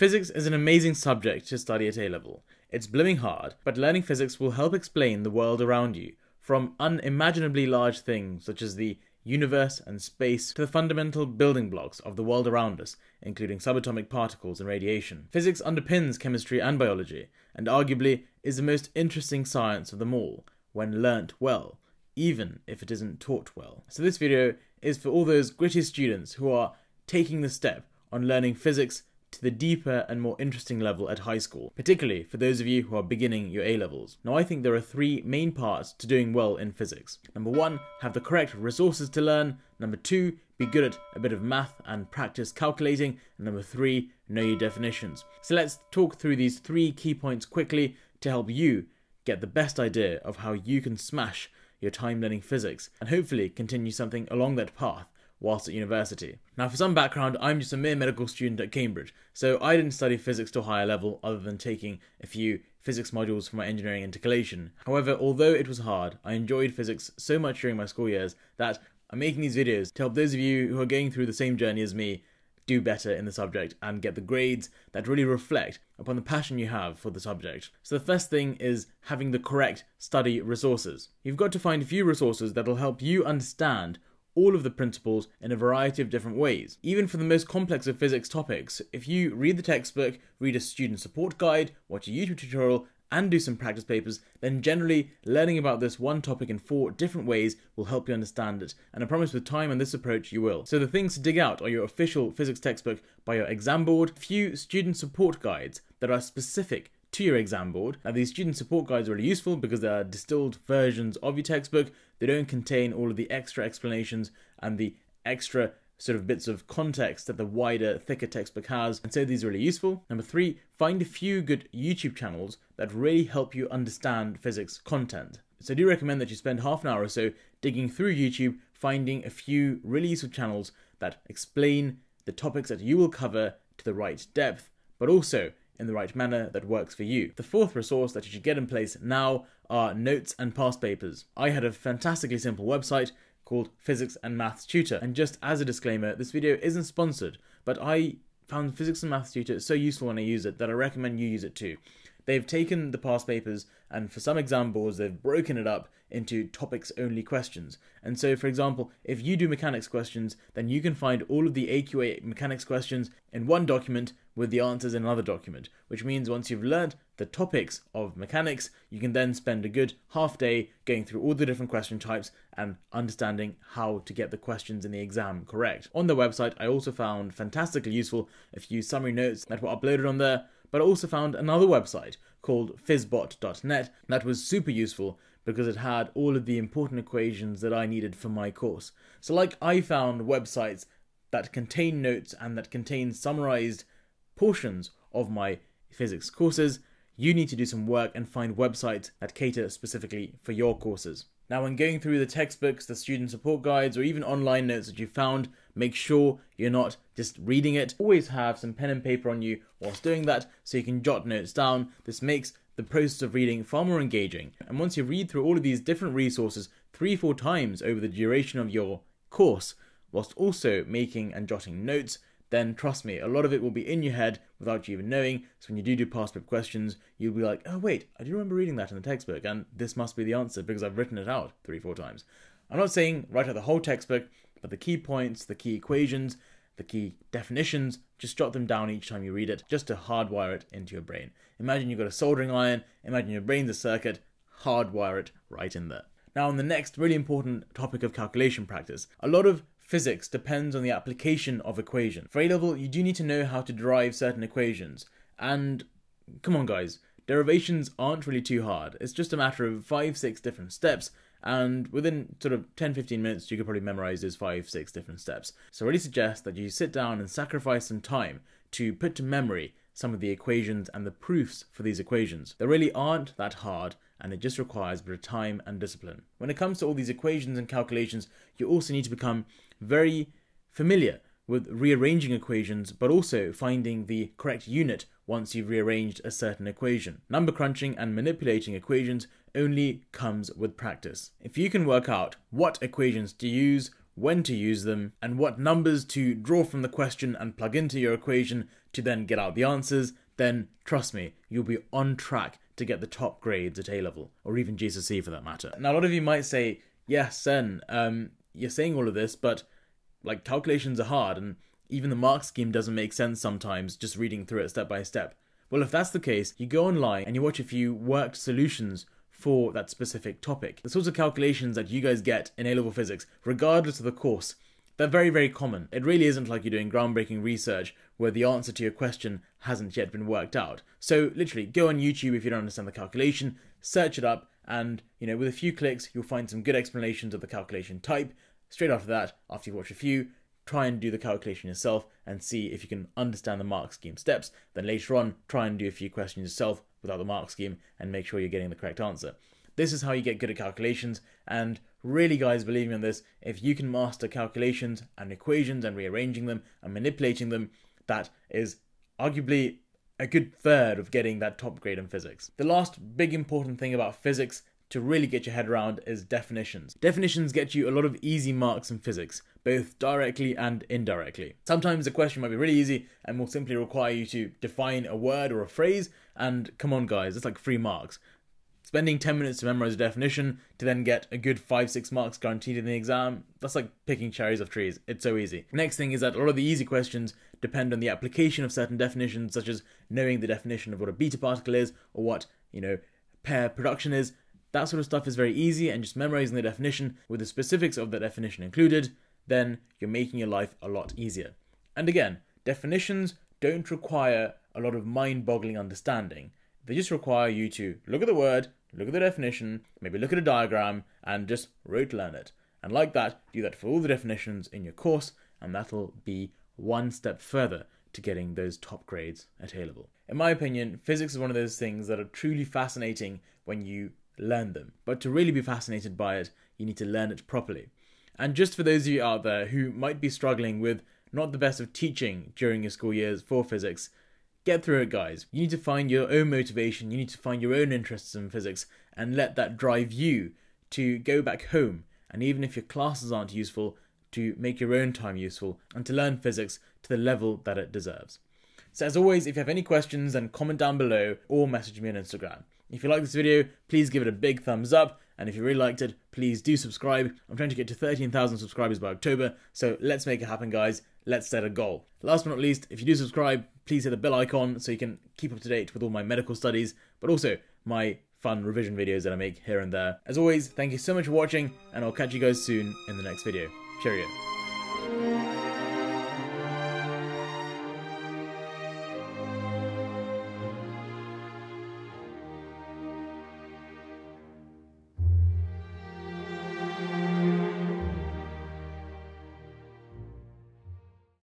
Physics is an amazing subject to study at A level. It's blooming hard, but learning physics will help explain the world around you, from unimaginably large things such as the universe and space to the fundamental building blocks of the world around us, including subatomic particles and radiation. Physics underpins chemistry and biology, and arguably is the most interesting science of them all, when learnt well, even if it isn't taught well. So this video is for all those gritty students who are taking the step on learning physics to the deeper and more interesting level at high school, particularly for those of you who are beginning your A levels. Now, I think there are three main parts to doing well in physics. Number one, have the correct resources to learn. Number two, be good at a bit of math and practice calculating. And number three, know your definitions. So let's talk through these three key points quickly to help you get the best idea of how you can smash your time learning physics and hopefully continue something along that path whilst at university. Now, for some background, I'm just a mere medical student at Cambridge, so I didn't study physics to a higher level other than taking a few physics modules for my engineering intercalation. However, although it was hard, I enjoyed physics so much during my school years that I'm making these videos to help those of you who are going through the same journey as me do better in the subject and get the grades that really reflect upon the passion you have for the subject. So the first thing is having the correct study resources. You've got to find a few resources that'll help you understand all of the principles in a variety of different ways. Even for the most complex of physics topics, if you read the textbook, read a student support guide, watch a YouTube tutorial, and do some practice papers, then generally learning about this one topic in four different ways will help you understand it. And I promise with time and this approach you will. So the things to dig out are your official physics textbook by your exam board, few student support guides that are specific to your exam board. Now, these student support guides are really useful because they are distilled versions of your textbook. They don't contain all of the extra explanations and the extra sort of bits of context that the wider, thicker textbook has, and so these are really useful. Number three, find a few good YouTube channels that really help you understand physics content. So I do recommend that you spend half an hour or so digging through YouTube, finding a few really useful channels that explain the topics that you will cover to the right depth, but also in the right manner that works for you. The fourth resource that you should get in place now are notes and past papers. I had a fantastically simple website called Physics and Maths Tutor. And just as a disclaimer, this video isn't sponsored, but I found Physics and Maths Tutor so useful when I use it that I recommend you use it too. They've taken the past papers and for some exam boards they've broken it up into topics only questions. And so, for example, if you do mechanics questions, then you can find all of the AQA mechanics questions in one document with the answers in another document, which means once you've learned the topics of mechanics, you can then spend a good half day going through all the different question types and understanding how to get the questions in the exam correct. On the website, I also found fantastically useful a few summary notes that were uploaded on there, but I also found another website called physbot.net that was super useful because it had all of the important equations that I needed for my course. So, like I found websites that contain notes and that contain summarized portions of my physics courses, you need to do some work and find websites that cater specifically for your courses. Now, when going through the textbooks, the student support guides, or even online notes that you found, make sure you're not just reading it. Always have some pen and paper on you whilst doing that so you can jot notes down. This makes the process of reading far more engaging. And once you read through all of these different resources three, four times over the duration of your course, whilst also making and jotting notes, then trust me, a lot of it will be in your head without you even knowing. So when you do do past paper questions, you'll be like, oh wait, I do remember reading that in the textbook, and this must be the answer because I've written it out three, four times. I'm not saying write out the whole textbook, but the key points, the key equations, the key definitions, just jot them down each time you read it, just to hardwire it into your brain. Imagine you've got a soldering iron, imagine your brain's a circuit, hardwire it right in there. Now, on the next really important topic of calculation practice, a lot of physics depends on the application of equation. For A level, you do need to know how to derive certain equations. And come on, guys, derivations aren't really too hard. It's just a matter of five, six different steps. And within sort of 10 15 minutes, you could probably memorize those five, six different steps. So, I really suggest that you sit down and sacrifice some time to put to memory some of the equations and the proofs for these equations. They really aren't that hard, and it just requires a bit of time and discipline. When it comes to all these equations and calculations, you also need to become very familiar with rearranging equations, but also finding the correct unit once you've rearranged a certain equation. Number crunching and manipulating equations only comes with practice. If you can work out what equations to use, when to use them, and what numbers to draw from the question and plug into your equation to then get out the answers, then trust me, you'll be on track to get the top grades at A level, or even GCSE for that matter. Now, a lot of you might say, yes, Sen, um, you're saying all of this, but like calculations are hard, and even the mark scheme doesn't make sense sometimes just reading through it step by step. Well, if that's the case, you go online and you watch a few worked solutions for that specific topic. The sorts of calculations that you guys get in A level physics, regardless of the course, they're very, very common. It really isn't like you're doing groundbreaking research where the answer to your question hasn't yet been worked out. So, literally, go on YouTube if you don't understand the calculation, search it up, and, you know, with a few clicks, you'll find some good explanations of the calculation type. Straight after that, after you've watched a few, try and do the calculation yourself and see if you can understand the mark scheme steps. Then later on, try and do a few questions yourself without the mark scheme and make sure you're getting the correct answer. This is how you get good at calculations, and really, guys, believe me on this, if you can master calculations and equations and rearranging them and manipulating them, that is arguably a good third of getting that top grade in physics. The last big important thing about physics to really get your head around is definitions. Definitions get you a lot of easy marks in physics, both directly and indirectly. Sometimes a question might be really easy and will simply require you to define a word or a phrase, and come on, guys, it's like three marks. Spending 10 minutes to memorize a definition to then get a good 5 6 marks guaranteed in the exam, that's like picking cherries off trees. It's so easy. Next thing is that a lot of the easy questions depend on the application of certain definitions, such as knowing the definition of what a beta particle is or what, you know, pair production is, that sort of stuff is very easy and just memorizing the definition with the specifics of the definition included, then you're making your life a lot easier. And again, definitions don't require a lot of mind boggling understanding. They just require you to look at the word, look at the definition, maybe look at a diagram, and just rote learn it. And like that, do that for all the definitions in your course, and that'll be one step further to getting those top grades at A level. In my opinion, physics is one of those things that are truly fascinating when you learn them. But to really be fascinated by it, you need to learn it properly. And just for those of you out there who might be struggling with not the best of teaching during your school years for physics, get through it, guys. You need to find your own motivation, you need to find your own interests in physics, and let that drive you to go back home. And even if your classes aren't useful, to make your own time useful and to learn physics to the level that it deserves. So, as always, if you have any questions, then comment down below or message me on Instagram. If you like this video, please give it a big thumbs up. And if you really liked it, please do subscribe. I'm trying to get to 13,000 subscribers by October, so let's make it happen, guys. Let's set a goal. Last but not least, if you do subscribe, please hit the bell icon so you can keep up to date with all my medical studies, but also my fun revision videos that I make here and there. As always, thank you so much for watching, and I'll catch you guys soon in the next video. Cheerio.